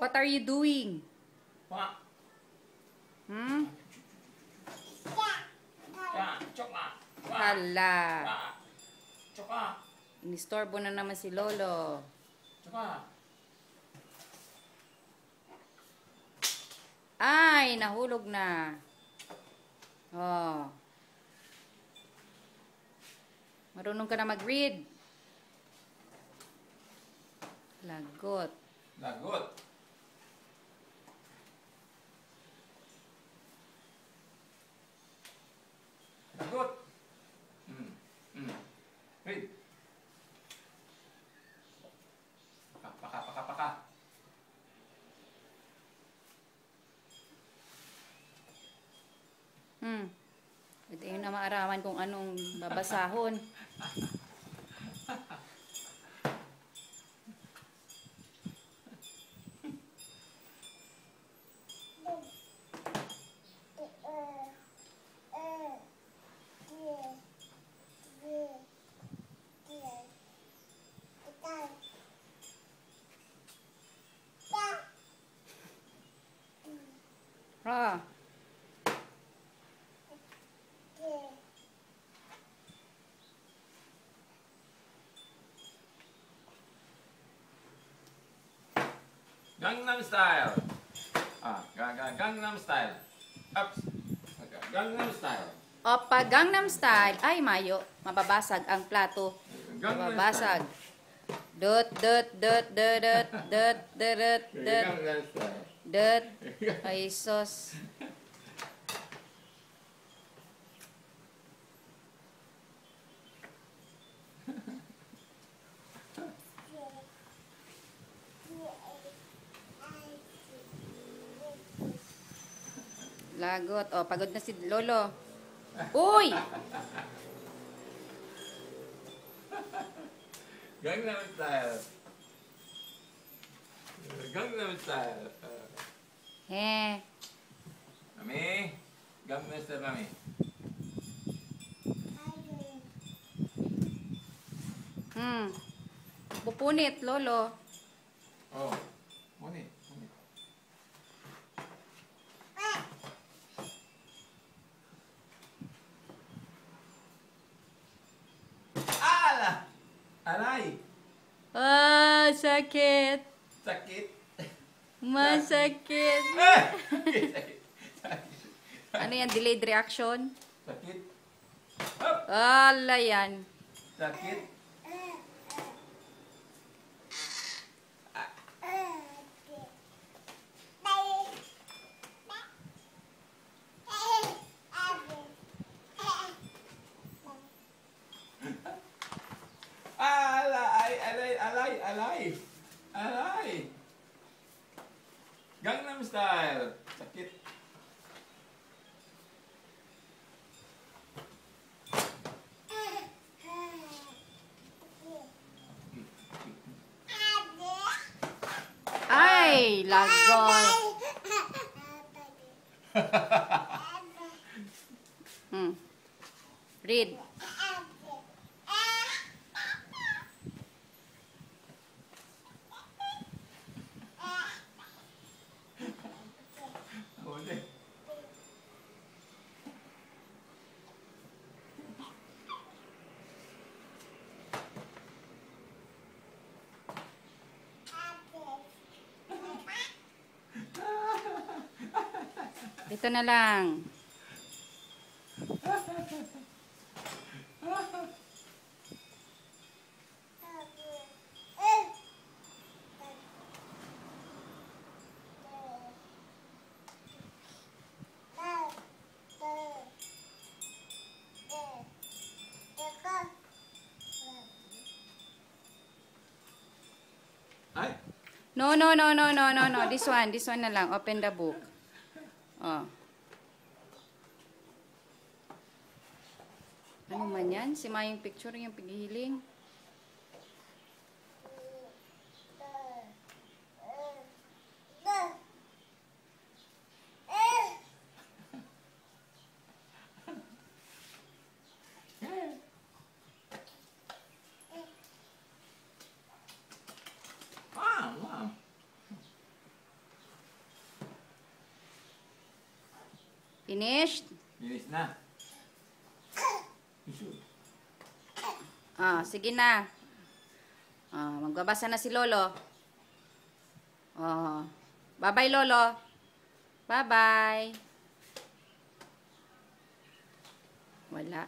What are you doing? Hmm? Hala. Inistorbo na naman si Lolo. Ay, nahulog na. Oh. Marunong ka na mag-read. Lagot. Lagot. maarawan kung anong babasahon. Ah. Gangnam Style. Ah, Gangnam Style. Ups. Gangnam Style. O pag Gangnam Style, ay mayo, mababasag ang plato. Gangnam mababasag. Dot, dot, dot, dot, dot, dot, dot, dot. Dot, ay sos. Lagot. O, pagod na si Lolo. Uy! Gangnam Style. Gangnam Style. He. mami. Gangnam Style, mami. Hmm. Pupunit, Lolo. Oh. Muni. Masakit. Sakit. Masakit. Ah! ano yan? Delayed reaction? Sakit. Ala yan. Sakit. alive, alive, alive. Alay! Gangnam Style! Sakit! Ay, lagot. Hmm. Read. Ito na lang. No, no, no, no, no, no, no. This one, this one na lang. Open the book. Oh. Ano man yan? Si Mayong picture yung paghihiling. Finished? Finish na. Ah, sige na. Ah, magbabasa na si Lolo. Oh. Bye-bye, Lolo. Bye-bye. Wala.